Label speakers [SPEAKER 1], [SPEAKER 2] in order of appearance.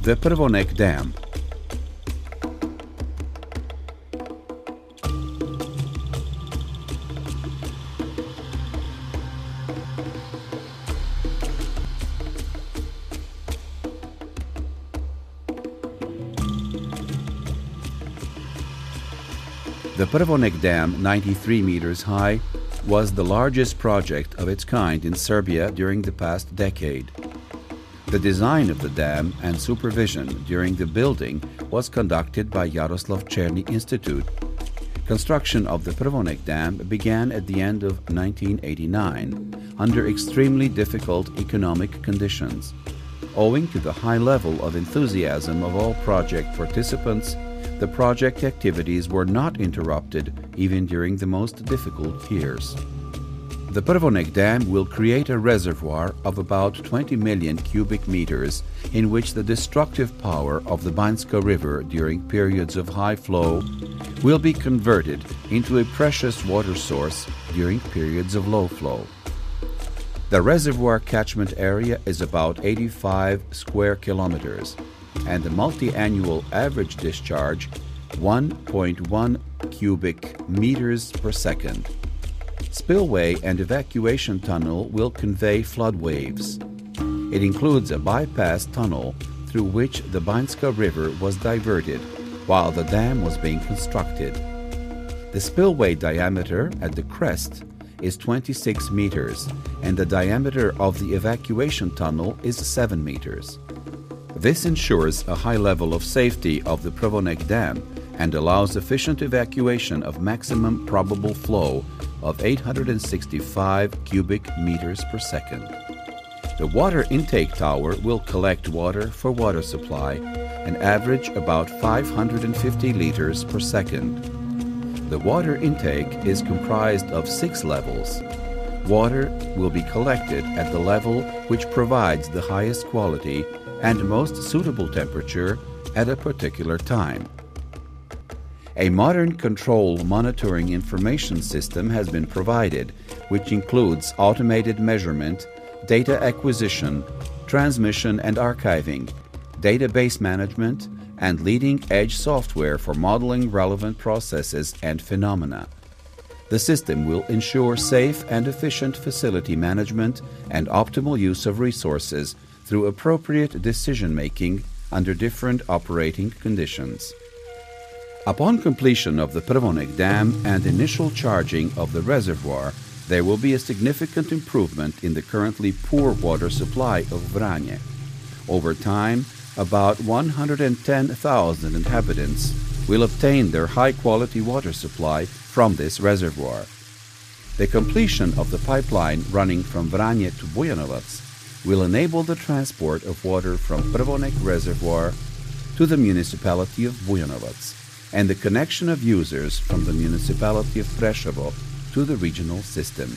[SPEAKER 1] The Prvonek Dam. The Prvonek Dam, 93 meters high, was the largest project of its kind in Serbia during the past decade. The design of the dam and supervision during the building was conducted by Jaroslav Černý Institute. Construction of the Prvonek Dam began at the end of 1989 under extremely difficult economic conditions. Owing to the high level of enthusiasm of all project participants, the project activities were not interrupted even during the most difficult years. The Prvonek Dam will create a reservoir of about 20 million cubic meters in which the destructive power of the Banjska River during periods of high flow will be converted into a precious water source during periods of low flow. The reservoir catchment area is about 85 square kilometers and the multi-annual average discharge 1.1 cubic meters per second. Spillway and evacuation tunnel will convey flood waves. It includes a bypass tunnel through which the Banjska River was diverted while the dam was being constructed. The spillway diameter at the crest is 26 meters and the diameter of the evacuation tunnel is 7 meters. This ensures a high level of safety of the Prvonek Dam and allows efficient evacuation of maximum probable flow of 865 cubic meters per second. The water intake tower will collect water for water supply and average about 550 liters per second. The water intake is comprised of six levels. Water will be collected at the level which provides the highest quality and most suitable temperature at a particular time. A modern control monitoring information system has been provided, which includes automated measurement, data acquisition, transmission and archiving, database management, and leading edge software for modeling relevant processes and phenomena. The system will ensure safe and efficient facility management and optimal use of resources through appropriate decision making under different operating conditions. Upon completion of the Prvonek Dam and initial charging of the reservoir, there will be a significant improvement in the currently poor water supply of Vranje. Over time, about 110,000 inhabitants will obtain their high quality water supply from this reservoir. The completion of the pipeline running from Vranje to Bujanovac will enable the transport of water from Prvonek Reservoir to the municipality of Bujanovac and the connection of users from the municipality of Preševo to the regional system.